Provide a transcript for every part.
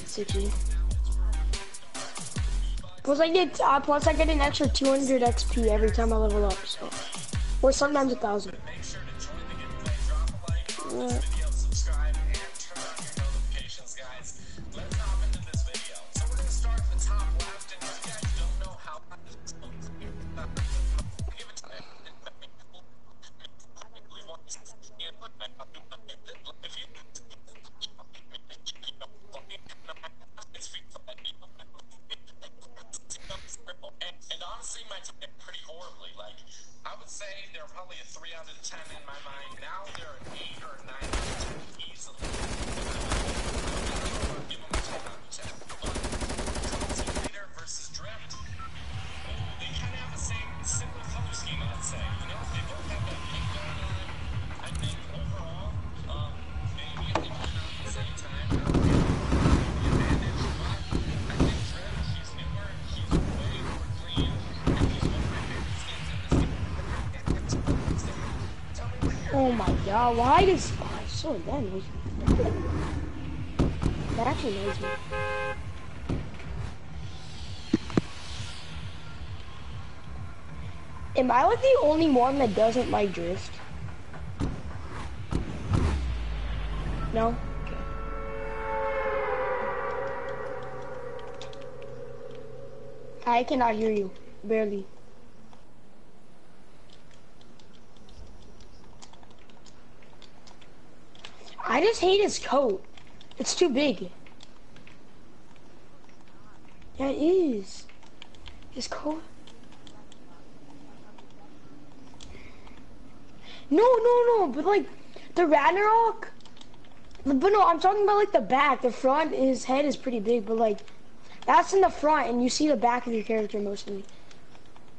60. Plus I get uh, plus I get an extra 200 XP every time I level up, so or sometimes a thousand. Uh, why does oh, it's so damn That actually knows me. Am I like the only one that doesn't like drift? No? Okay. I cannot hear you. Barely. I just hate his coat. It's too big. Yeah, it is. His coat. No, no, no, but like the Ragnarok. But no, I'm talking about like the back. The front, his head is pretty big, but like that's in the front, and you see the back of your character mostly,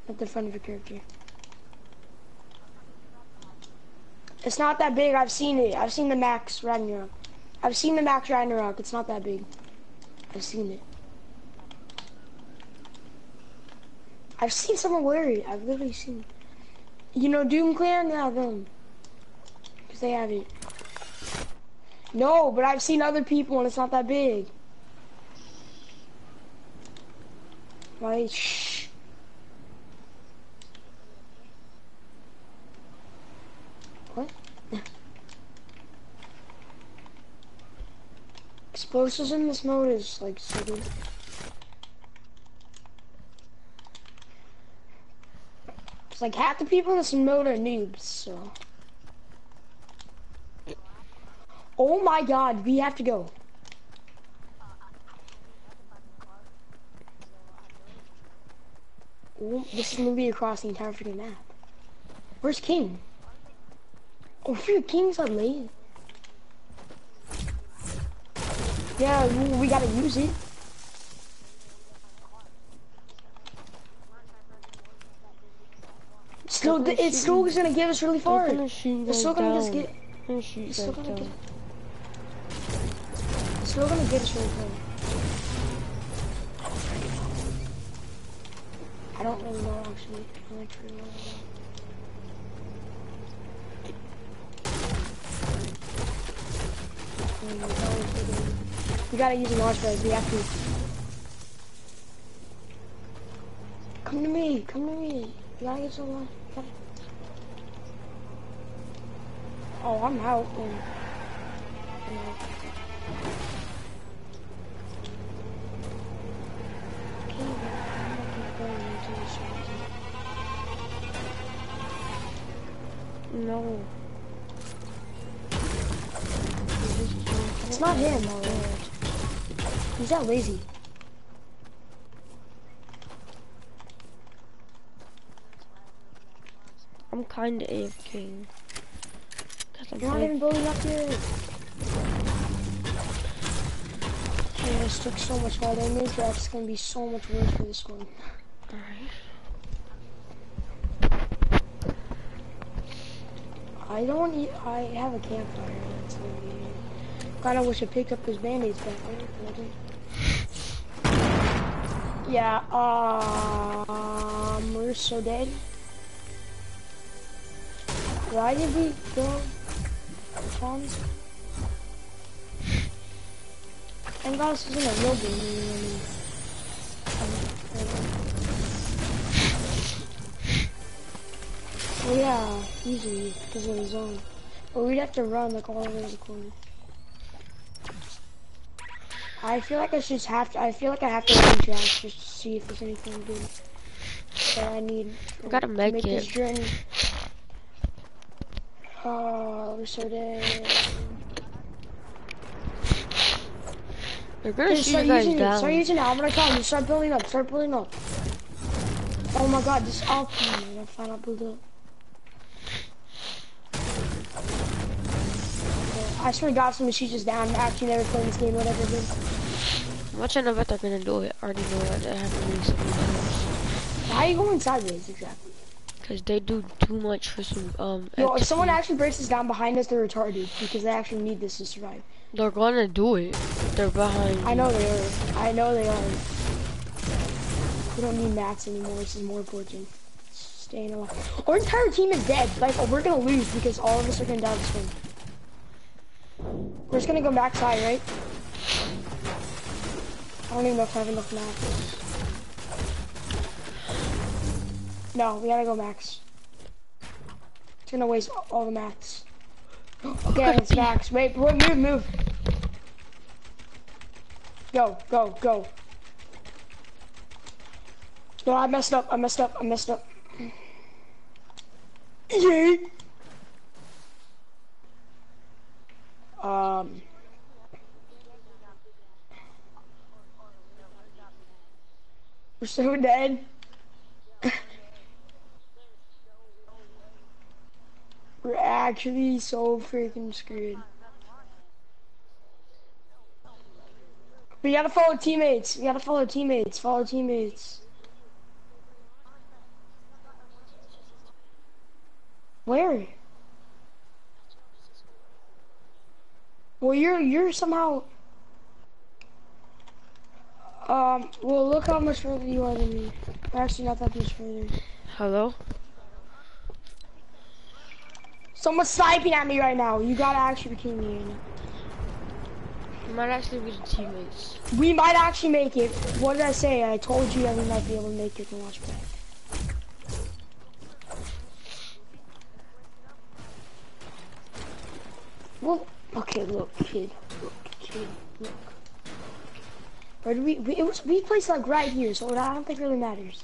not the front of your character. It's not that big. I've seen it. I've seen the Max Ragnarok. I've seen the Max Ragnarok. It's not that big. I've seen it. I've seen someone wear it. I've literally seen it. You know Doom Clan? Yeah, them. Because they have it. No, but I've seen other people and it's not that big. Why? Shh. What? Explosives in this mode is like so good. It's like half the people in this mode are noobs, so. Oh my god, we have to go. This is gonna be across the entire freaking map. Where's King? Oh, freaking King's not late. Yeah, we- we gotta use it. Still, gonna it's still gonna get us really far. It's still gonna down. just get. They're gonna shoot It's us still gonna down. get. It's still gonna get us really far. I don't really know actually. I like to know. We gotta use a launch. We have to. Come to me. Come to me. We gotta get. Gotta... Oh, I'm out. I'm out. Okay, He's that lazy. I'm kinda AFK. Cause I'm You're not even building up. Yeah, this took so much harder. I knew draft's gonna be so much worse for this one. Alright. I don't eat, I have a campfire. That's gonna be Kinda wish I picked up those band-aids back there, but I didn't. Yeah, um, we're so dead. Why did we go? Tom's? Thank God this isn't a real game. Oh yeah, easy because of the zone. But we'd have to run like all the way to the corner. I feel like I should have to. I feel like I have to run jacks just to see if there's anything good that I need. I gotta to make make this it. journey. Oh, we're so dead. They're gonna Just shoot start you guys using it. Start using it. I'm gonna come. Just start building up. Start building up. Oh my god, this up. Oh, I find out build up. I swear to God, somebody shoots us down. Actually, never played this game, whatever. But I'm watching I bet they're gonna do it. I already know that they have to do something why are you going sideways exactly? Cause they do too much for some um. Yo, if someone actually breaks us down behind us, they're retarded because they actually need this to survive. They're gonna do it. They're behind. I you. know they are. I know they are. We don't need mats anymore. This is more important. Staying alive. Our entire team is dead. Like we're gonna lose because all of us are gonna die this one. We're just gonna go backside, right? I don't even know if I have enough mats. No, we gotta go max. It's gonna waste all the mats. Okay, it's max. Wait, wait, move, move. Go, go, go. No, I messed up. I messed up. I messed up. Yay. Um. We're so dead. We're actually so freaking screwed. We gotta follow teammates. We gotta follow teammates. Follow teammates. Where? Well, you're you're somehow. Um. Well, look how much further you are than me. Actually, not that much further. Hello. Someone's sniping at me right now. You gotta actually be kidding me. right. You might actually be the teammates. We might actually make it. What did I say? I told you that we might be able to make it and watch back. Well, okay, look, kid, look, kid, look. Did we, we, it was, we placed like right here, so I don't think it really matters.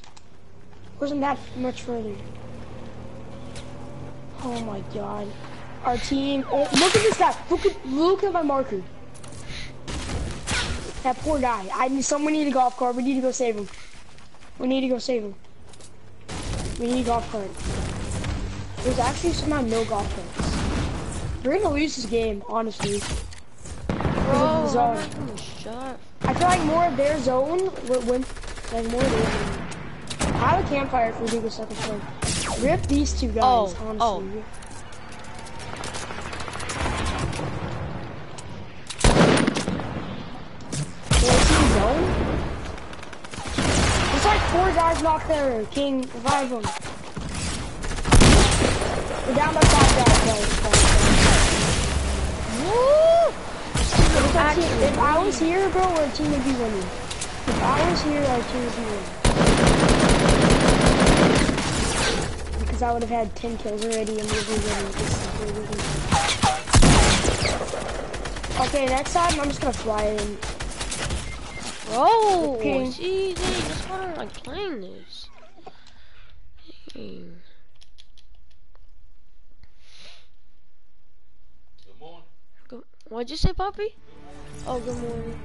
It wasn't that much further. Oh my god. Our team, oh, look at this guy, look at, look at my marker. That poor guy. I need someone need a golf cart. We need to go save him. We need to go save him. We need a golf cart. There's actually somehow uh, no golf carts. We're gonna lose this game, honestly. Bro, zone. I'm not gonna shot. I feel like more of their zone would win. Like more of their zone. I have a campfire if we do go second floor. Rip these two guys, Oh, oh. honestly. Oh. see the? There's like four guys knocked there. King, revive them. We're down by five guys, guys. guys, guys. If, team, if I was here, bro, our team would be winning. If I was here, our team would be winning. Because I would have had 10 kills already and we'd be winning. This is really good. Okay, next time I'm just gonna fly in. Bro, Okay. see, they just wanna like playing this. Dang. Good morning. Go- What'd you say, Poppy? Oh, good morning.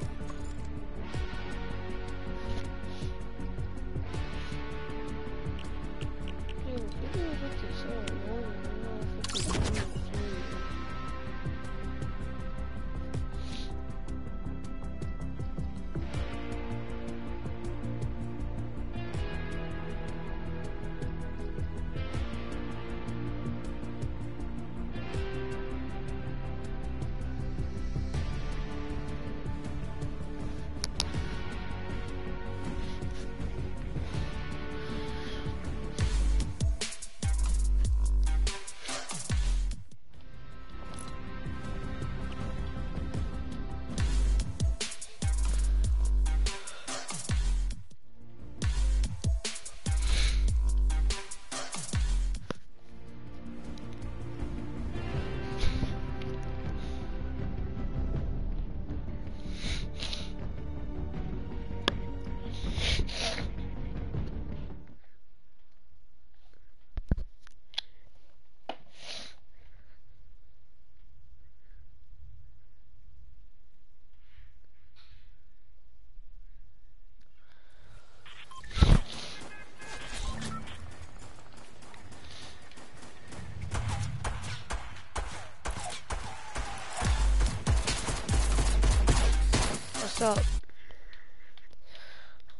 Up?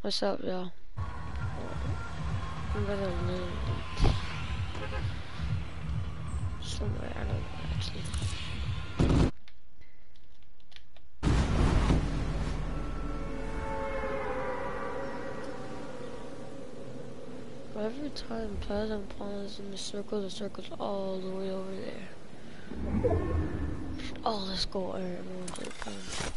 What's up, y'all? I'm gonna live somewhere. I don't know actually. Every time Platinum pawns in the circle, the circle's all the way over there. Oh, let's go. Alright, everyone's okay.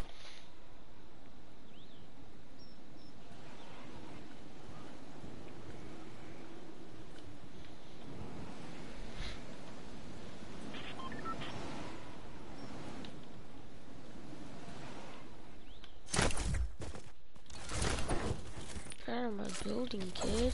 Get out of building, kid.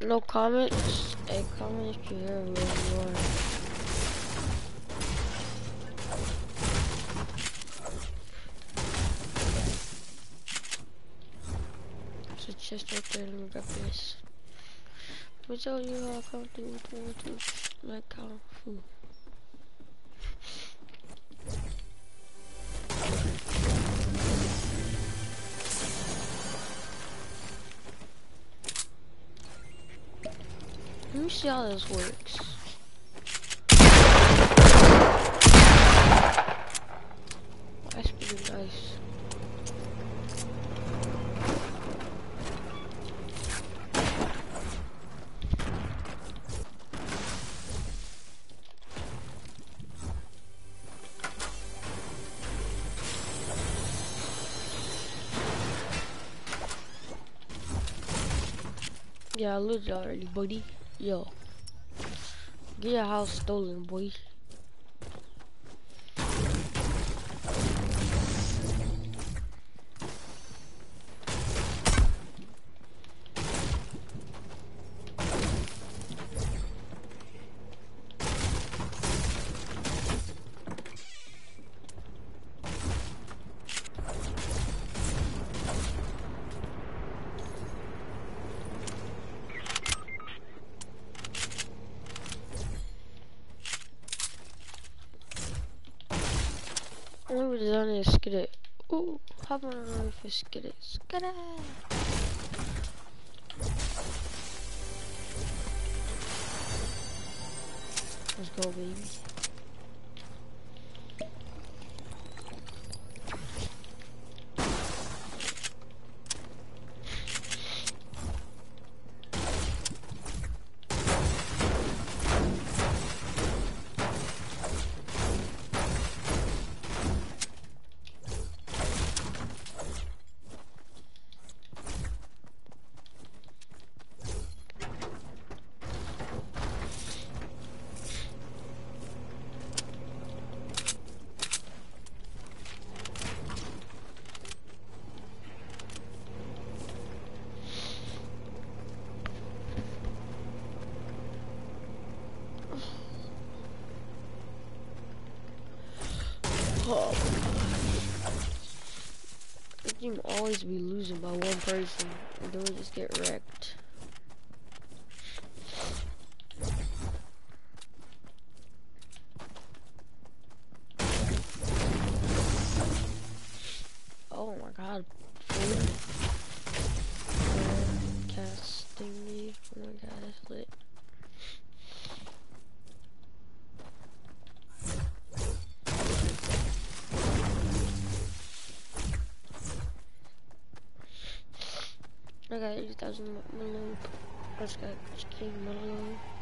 No comments. If you hear you are. There's a chest right there. Let me grab this. Let me tell you how I come with one, two, like kung fu. See how this works. That's pretty nice. Yeah, I looted already, buddy. Yo. Get your house stolen, boy. Only we're done is skid it. Roof and skid it. Skid it. Let's go, baby. Oh. The team always be losing by one person, and then we just get wrecked. I got 80,000 loop. Let's go. King Milo. Alright.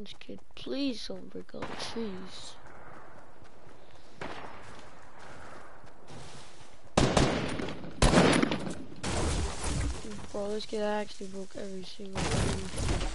This kid, please don't break the trees. Bro, this kid actually broke every single tree.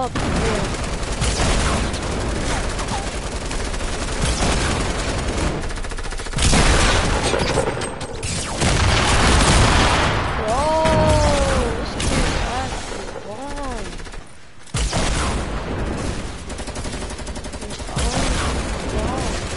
Up here. Bro, this is actually bomb. This always bomb.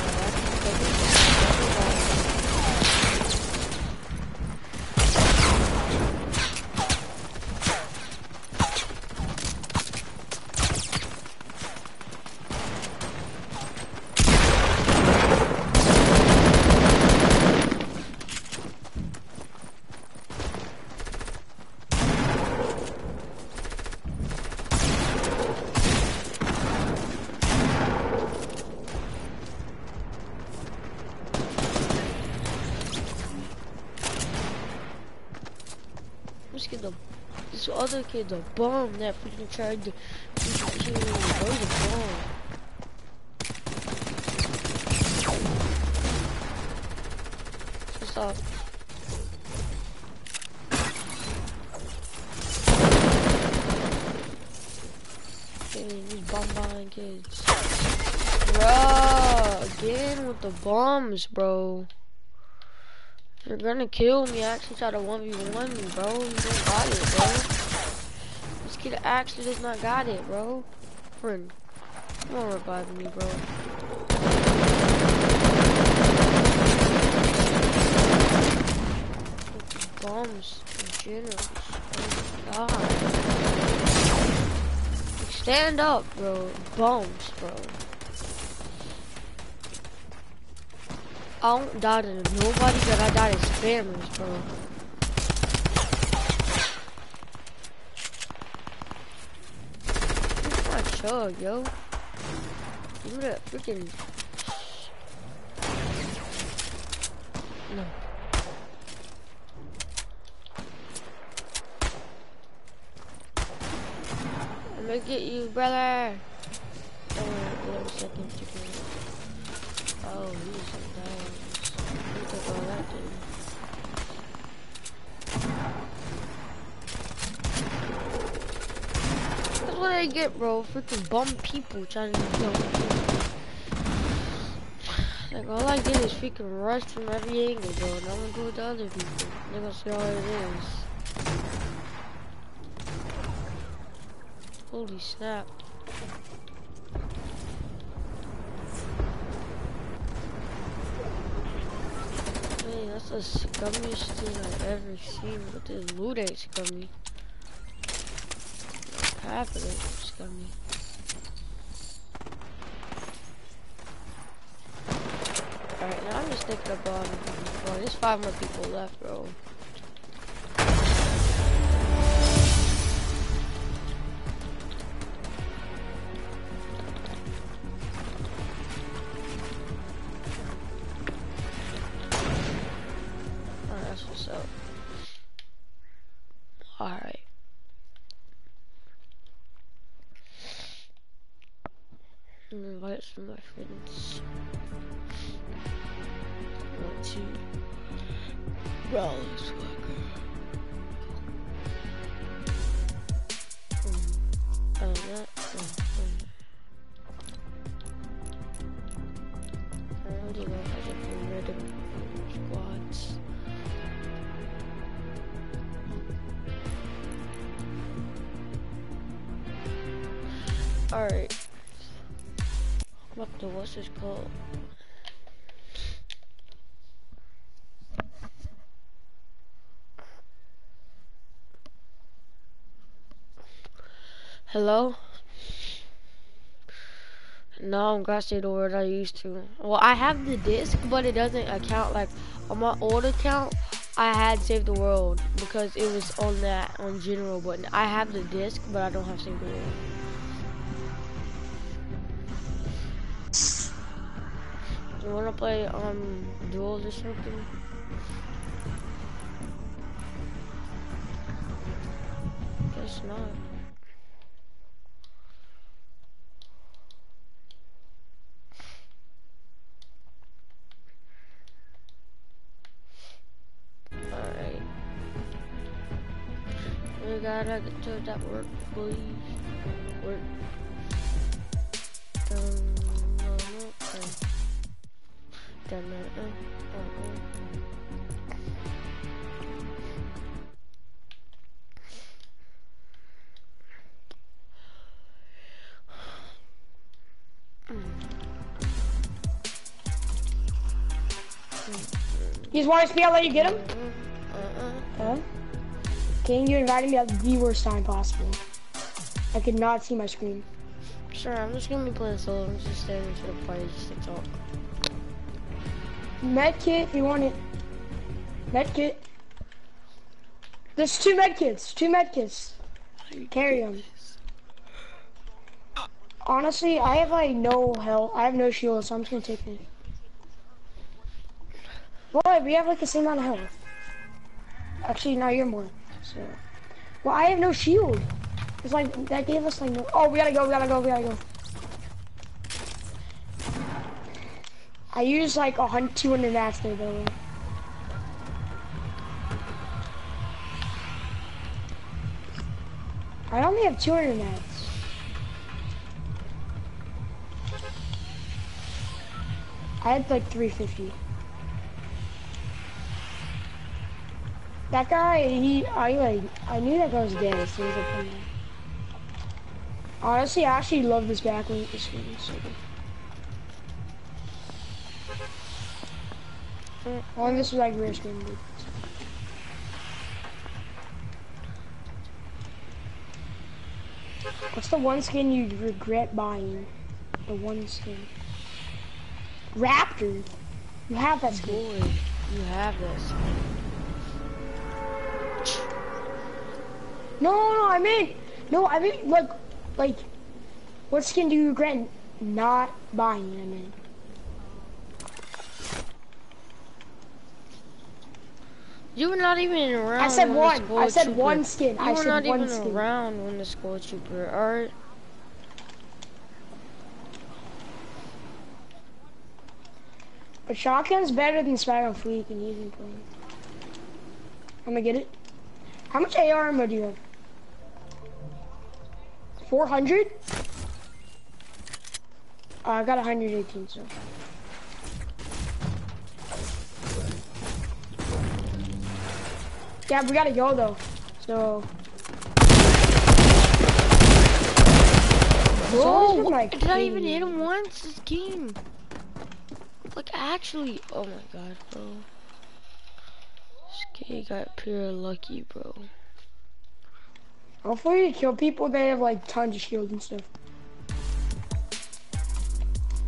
This kid, the this other kid, the bomb that freaking tried to me. Bro, the bomb. Up? These bomb bombing kids. Bruh, again with the bombs, bro. You're gonna kill me, I actually try to 1v1 me, bro. You don't got it, bro. Kid actually does not got it, bro. Friend, won't revive me, bro. Bombs in general. Oh god. stand up, bro. Bombs, bro. I don't die to nobody, but I die to spammers, bro. Where's my chug, yo? Me that freaking... No. I'm gonna get you, brother. Oh, Worry, wait a second. Oh, he's so down. He took all that, dude. That's what I get, bro. Freaking bum people trying to kill me. Like, all I get is freaking rushed from every angle, bro. And I'm gonna go with the other people. They're gonna see how it is. Holy snap. Man, that's the scummiest thing I've ever seen, but this loot ain't scummy. It. Alright, now I'm just thinking about bro, there's five more people left, bro. Some of my friends. Want to rally This called? Hello? No, I'm gonna say the word I used to. Well, I have the disc, but it doesn't account like on my old account. I had Save the World because it was on that on general, but I have the disc, but I don't have Save the World. You wanna play um duels or something? Guess not. Alright. We gotta get to that work, please. Work. Dun, dun, dun, dun, dun. You just want to see I'll let you get him? Huh? King, you invited me at the worst time possible. I could not see my screen. Sure, I'm just gonna be playing solo. I'm just standing for the party just to talk. Med kit, you want it. Med kit. There's two med kits. Two med kits. Carry them. Honestly, I have like no health. I have no shield, so I'm just gonna take it. Boy, we have like the same amount of health. Actually, now you're more. So, well, I have no shield. It's like that gave us like no. Oh, we gotta go. We gotta go. We gotta go. I used like a hundred, 200 mats there, by the way. I only have 200 mats. I had like 350. That guy, he, I like, I knew that guy was dead as soon as I put him. Honestly, I actually love this back bling. This game is so good. Only this was like rare skin, dude. What's the one skin you regret buying? The one skin. Raptor. You have that skin. Boy, you have this. No, no, I mean, no, I mean, like, like, what skin do you regret not buying? I mean, You were not even around. I said one. I said Trooper- one skin. You I were not even skin. around when the school Trooper. Alright. But shotgun's better than Spiral Fleet and using point. I'm gonna get it. How much AR ammo do you have? 400? Uh, I got 118, so. Yeah, we gotta go though. So. Oh, Whoa, my did I even hit him once this game? Like actually, oh my god, bro. This kid got pure lucky, bro. Hopefully you kill people that have like tons of shields and stuff.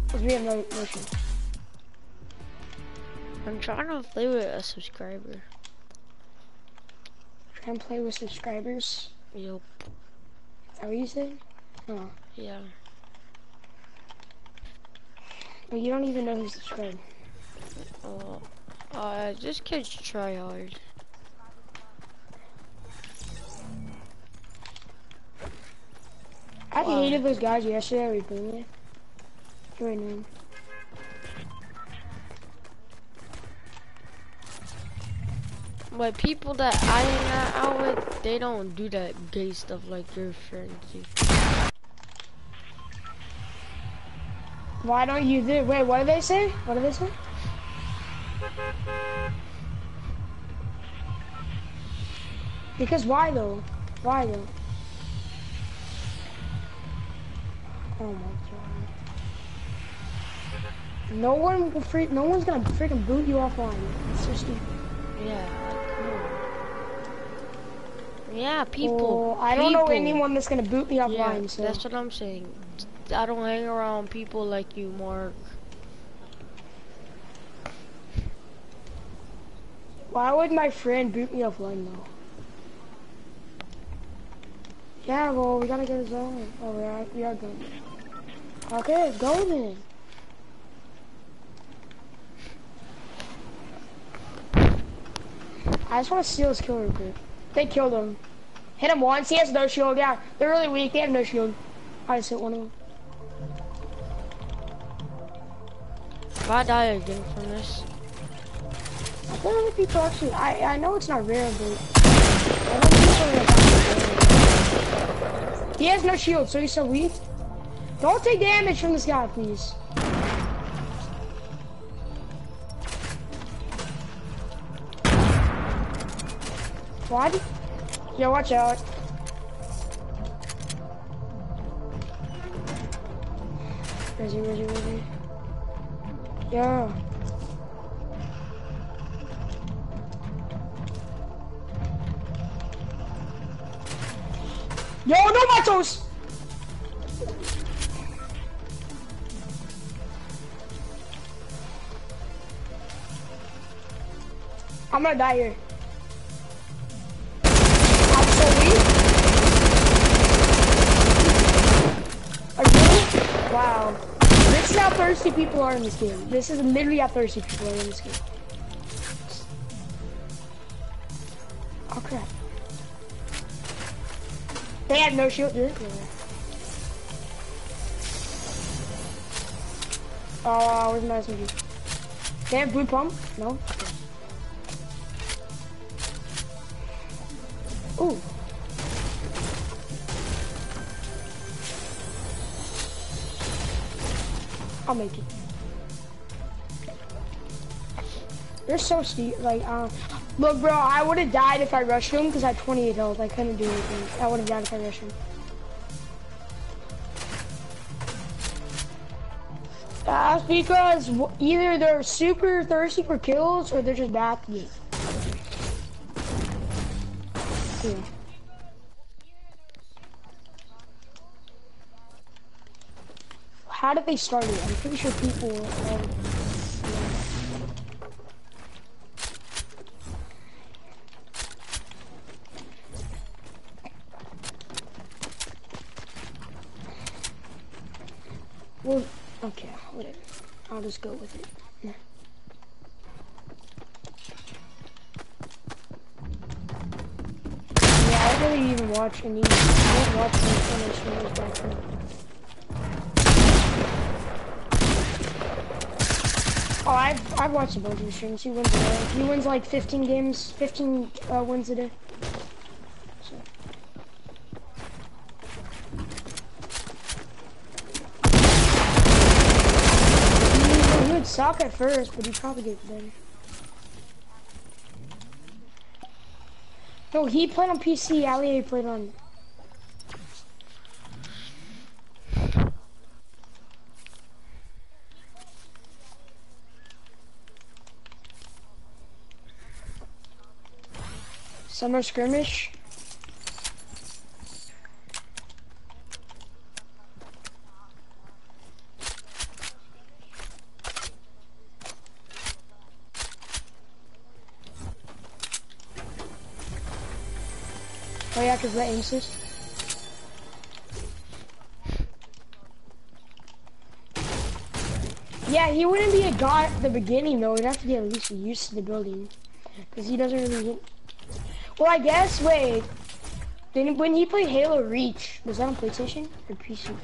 Cause we have no, no shield. I'm trying to play with a subscriber. And play with subscribers. Yup. Is that what you said? Oh. Yeah. Well, you don't even know who's subscribed. Uh, uh, just kids try hard. I Wow. hated those guys yesterday. We played with. Now. But people that I hang out with, they don't do that gay stuff like your friends do. Why don't you do? Wait, what did they say? What did they say? Because why though? Why though? Oh my god. No one will freak. No one's gonna freaking boot you offline. It's so stupid. Yeah, like, come on. Yeah, oh, people. Oh, I don't know anyone that's gonna boot me Yeah, offline. so that's what I'm saying. I don't hang around people like you, Mark. why would my friend boot me offline though? Yeah, well, we gotta get a zone. Oh, we are, we are going. Okay, go then. I just want to steal his kill real quick. They killed him. Hit him once. He has no shield. Yeah, they're really weak. They have no shield. I just hit one of them. If I die again from this, I know if people actually. I I know it's not rare, but I don't think so. He has no shield, so he's so weak. Don't take damage from this guy, please. What? Yo, watch out. Where is he? Where is he? Where is he? Yeah. Yo, no matos! I'm gonna die here. I'm so weak. Are you? Wow. This is how thirsty people are in this game. This is literally how thirsty people are in this game. Oh crap. They have no shield? Oh, where's my SMG? They have blue pump? No? They're so steep, like, look bro, I would have died if I rushed him because I had 28 health. I couldn't do anything. I would have died if I rushed him. That's because either they're super thirsty for kills or they're just bad game. Yeah. how did they start it? I'm pretty sure people. Um, well, okay, whatever. I'll just go with it. Yeah. I don't even watch any. I don't watch any kind of streamers back then. Oh, I've I've watched a bunch of streams. He wins. He wins like 15 games, 15 uh, wins a day. So. He, he would suck at first, but he'd probably get better. No, he played on PC. Ali played on. Summer skirmish. Yeah, he wouldn't be a god at the beginning though. He'd have to get at least used to the building, cause he doesn't really. Well, I guess. Wait. Then when he played Halo Reach, was that on PlayStation or PC?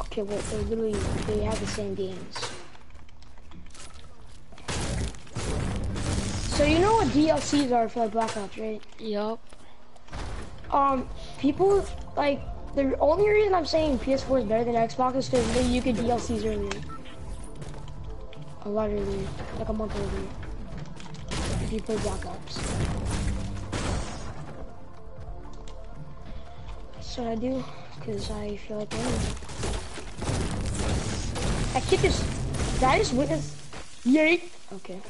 Okay, well, they literally they have the same games. What DLCs are for like Black Ops, right? Yup. Um, people like the only reason I'm saying PS4 is better than Xbox is because you could DLCs earlier. A lot earlier, like a month earlier. If you play Black Ops. That's what I do, because I feel like winning. I keep this. Did I just witness? Yeet. Okay.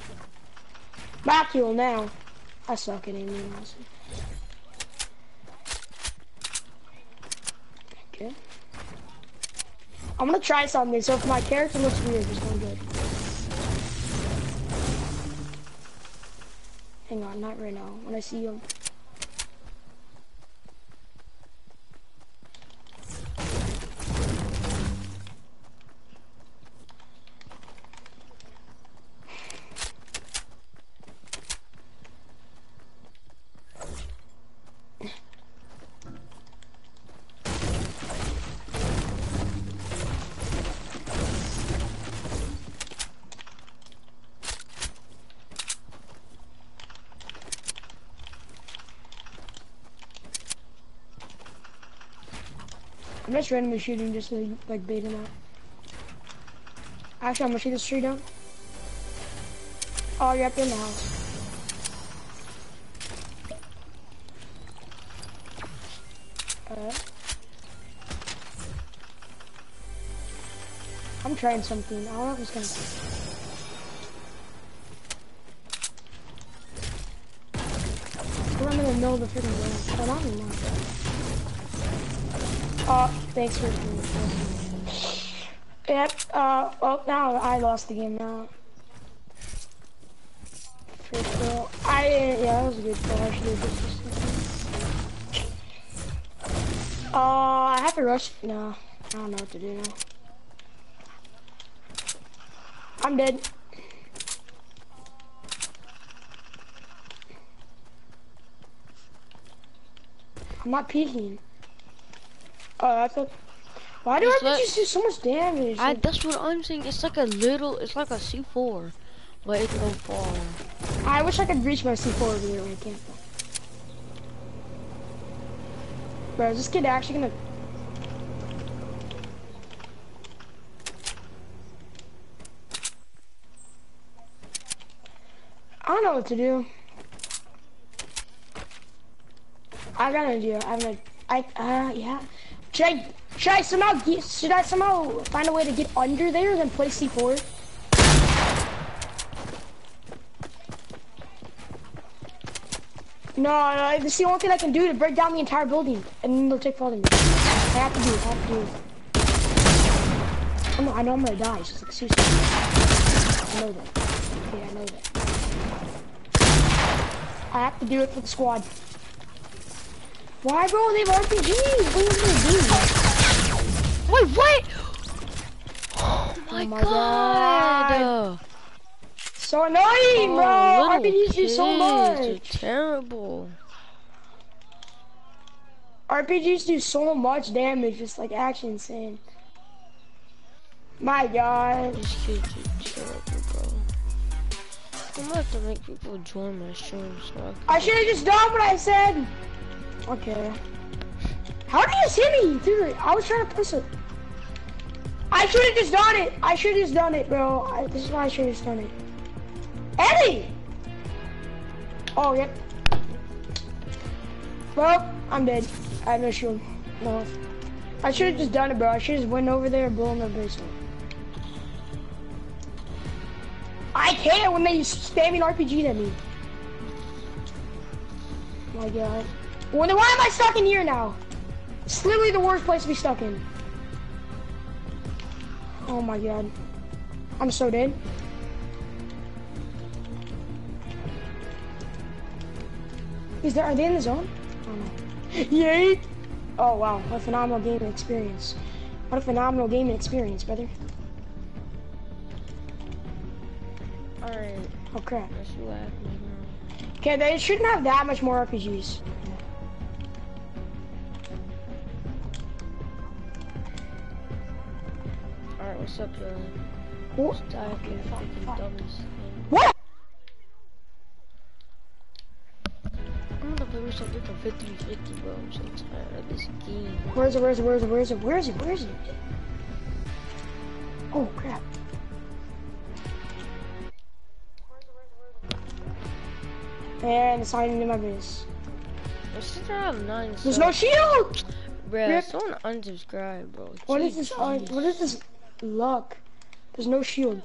Bacule now. I suck at aiming, honestly. Okay. I'm gonna try something, so if my character looks weird, it's don't good. Hang on, not right now. When I see him. I'm just randomly shooting just to like bait him out. Actually, I'm gonna shoot this tree down. Oh, you're up in the house. Alright. I'm trying something. I don't know if it's gonna. I'm in the middle of the freaking ground. Oh, not anymore. Oh, thanks for the Yep, uh, well, now I lost the game now. First goal. I, yeah, that was a good goal. I should Uh, I have to rush. No, I don't know what to do now. I'm dead. I'm not peeking. Oh, I thought. Why do I let- to do so much damage? I, that's what I'm saying. It's like a little, it's like a C4, but it don't fall. I wish I could reach my C4 over here but I can't. Bro, is this kid actually gonna? I don't know what to do. I got an idea. I have an. I uh yeah. Should I should I somehow get, should I somehow find a way to get under there then play C4? No, no, it's the only thing I can do to break down the entire building, and then they'll take damage. I have to do it. I have to do it. No, I know I'm gonna die. It's just like seriously. I know that. Okay, I know that. I have to do it for the squad. Why, bro? They have RPGs. What are you gonna do? Wait, what? Oh, oh my, Oh my god. God. So annoying, Oh, bro. RPGs do so kids are much. terrible. RPGs do so much damage, just like action insane. My god. These kids are terrible, bro. I'm gonna have to make people join my stream so I I should have just done what I said. Okay. How did you hit me? Dude, I was trying to press it. I should have just done it. I should have just done it, bro. I, this is why I should have just done it. Eddie! Oh, yep. Well, I'm dead. I have no shield. No. I should have just done it, bro. I should have just went over there and blown their base up. I can't when they spamming RPG at me. My god. Why am I stuck in here now? It's literally the worst place to be stuck in. Oh my god. I'm so dead. Is there, are they in the zone? Oh no. Yay! Oh wow, what a phenomenal gaming experience. What a phenomenal gaming experience, brother. Alright, Oh crap. let's see what happens now. Okay, they shouldn't have that much more RPGs. Alright, what's up, y'all? What? Stop Okay, okay, fuck, freaking fuck. dummies. What? I'm gonna play with something a 50 50, bro. I'm so tired of this game. Where is it? Where is it? Where is it? Where is it? Where is it? Where is it? Oh crap. And it's not in my base. I still have 9 There's no shield! Rip. someone unsubscribe, bro. What is this? Uh, what is this luck? There's no shield.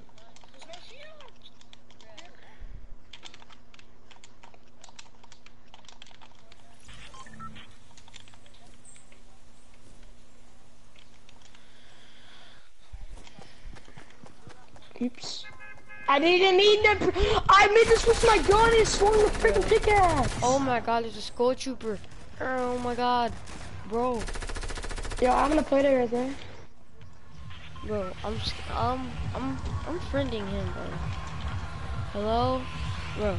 Oops. I didn't need to. I made this with my gun and swung the freaking pickaxe. Oh my god, there's a skull trooper. Oh my god. Bro, Yo, I'm gonna play it right there. Bro, I'm um I'm I'm friending him, bro. Hello? Bro.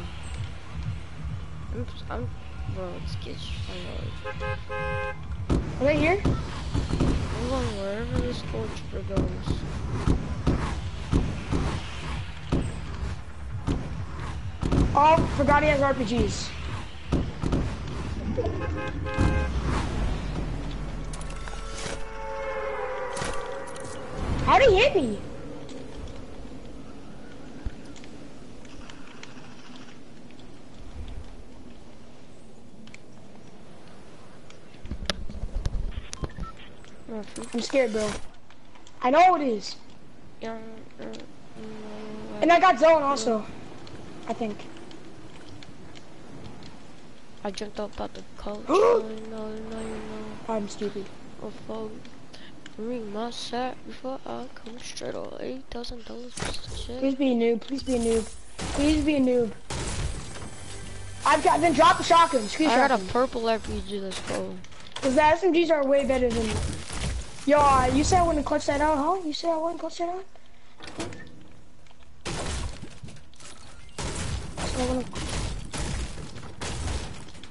I'm I'm bro, let's get you Are they here? I'm going wherever this trooper goes. Oh, forgot he has RPGs. How'd he hit me? I'm scared, bro. I know it is. And I got zone also. I think. I jumped up at the coach. no, no, no, no. I'm stupid. Oh, fuck. Ring my set before I come straight on eight thousand dollars. Please be a noob. Please be a noob. Please be a noob. I've got then drop the shotgun. Screw I got a purple RPG. Let's go. Cause the SMGs are way better than. Yo, uh, you said I wouldn't clutch that out, huh? You said I wouldn't clutch that out. So I wouldn't-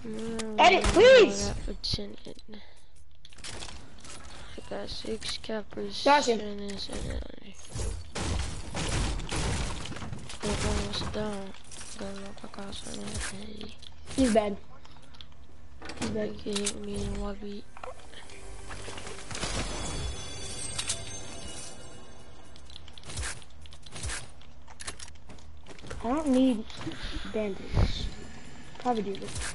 Mm, Edit, please! got lieutenant. I got six cappers. Got him. and it's- Everyone's down. Got my pockets on my head. He's bad. He's bad. can hit me in one beat. I don't need bandits. Probably do this.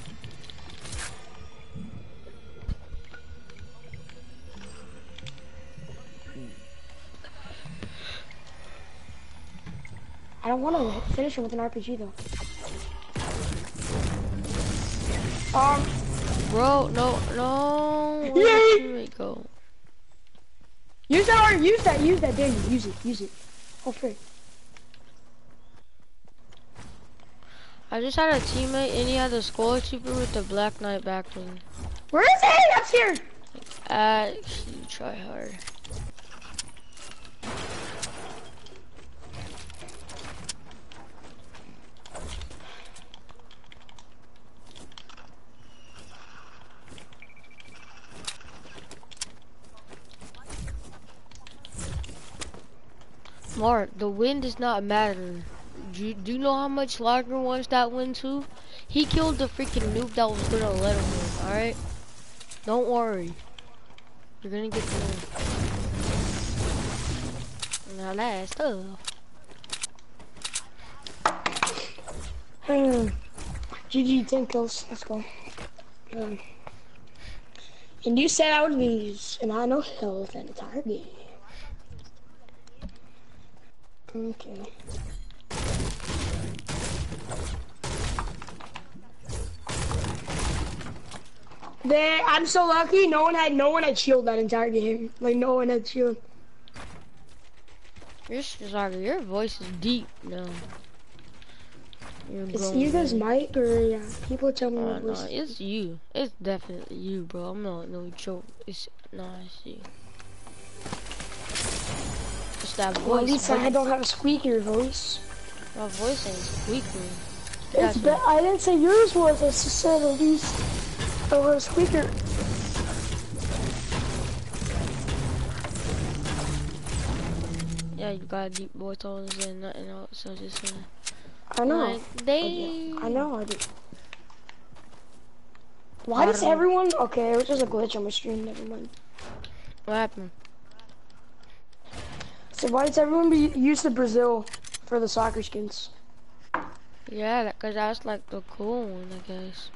I don't want to finish him with an RPG though. Um, Bro, no, no. Where did teammate go? use that use that, use that, there you use it, use it. Oh frick. I just had a teammate and he had the skull trooper with the black knight back backbling. Where is it? That's here. Actually, try hard. Mark, the win does not matter. Do you, do you know how much Lager wants that win too? He killed the freaking noob that was gonna let him win, alright? Don't worry. You're gonna get the win. Now that's tough. Hmm. GG, 10 kills. Let's go. Um, and you said I would lose, and I know hell health and target. Okay. There, I'm so lucky. No one had, no one had shield that entire game. Like no one had shield. Your your voice is deep now. It's either. Mike or yeah. People tell me Uh, no, voice. it's you. It's definitely you, bro. I'm not no joke. It's no, it's you. That Well, at least. I don't have a squeaker voice. My voice ain't squeaking. It's be- I didn't say yours was. I just said at least over a squeaker. Yeah, you got a deep voice all and nothing else. So just uh, I know. like, I, they. I know. I do. Why I does everyone? Okay, it was just a glitch on my stream. Never mind. What happened? So why does everyone be use the Brazil for the soccer skins? Yeah, that, cause that's like the cool one, I guess.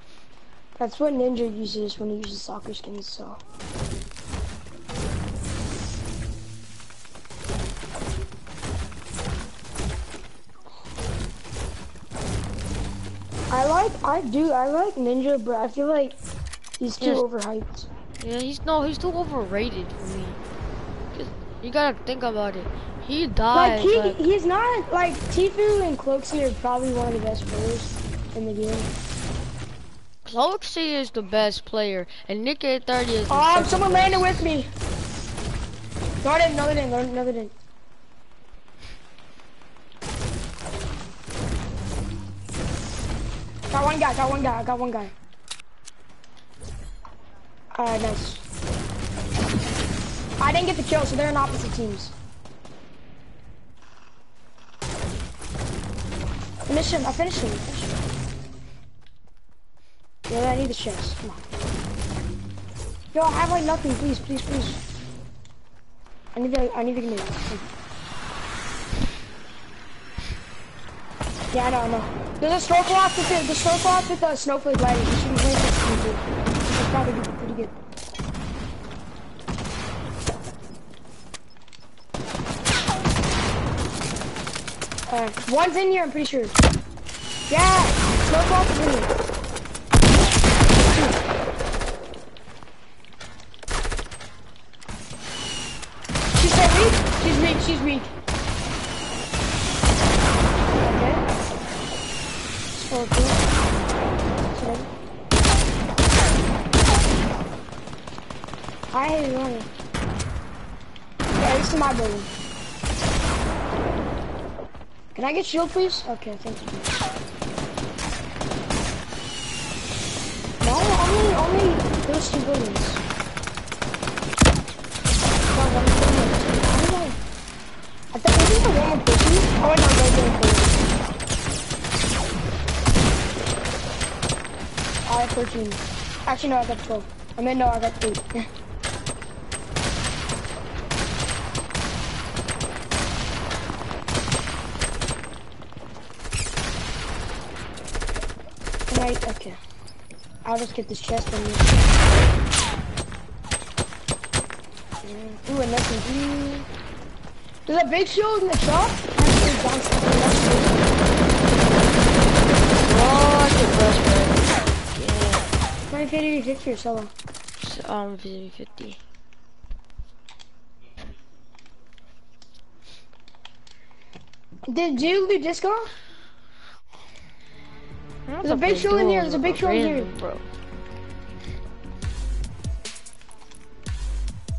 That's what Ninja uses when he uses soccer skins. So. I like, I do, I like Ninja, but I feel like he's too Yes. overhyped. Yeah, he's no, he's too overrated for me. You gotta think about it. He Like he, like, he's not like Tfue and Cloakzy are probably one of the best players in the game. Cloakzy is the best player, and Nick 830 is. the Oh, someone best. landed with me. No, I didn't. No, they didn't. No, no, they didn't. Got one guy. Got one guy. I got one guy. Alright, nice. I didn't get the kill, so they're in opposite teams. Finish him. I finished him. Him. Yeah, I need the chest. Come on. Yo, I have like nothing. Please, please, please. I need to. I need get me. Yeah, I know, I know. There's a snow cloth with the, the snow cloth with the snowflake lighting. You should be game too. It's probably good, pretty good. Alright, one's in here, I'm pretty sure. Yeah, snow cloth is in here. She's weak. She's weak. She's weak. Okay. Sorry. I hate running. Yeah, this is my building. Can I get shield, please? Okay, thank you. No, only, only those two buildings. Oh, no, one building. I thought isn't the one more person? Oh no, no, no, no. I have 13. Actually, no, I got 12. I mean, no, I got 8. right, okay. I'll just get this chest and Ooh, an SMG. There's a big shield in the shop. Oh, I get frustrated. Yeah. 50 50 or solo? Um, 50 50. Did you do disco? There's a big show in here, there's a big show in here. Bro.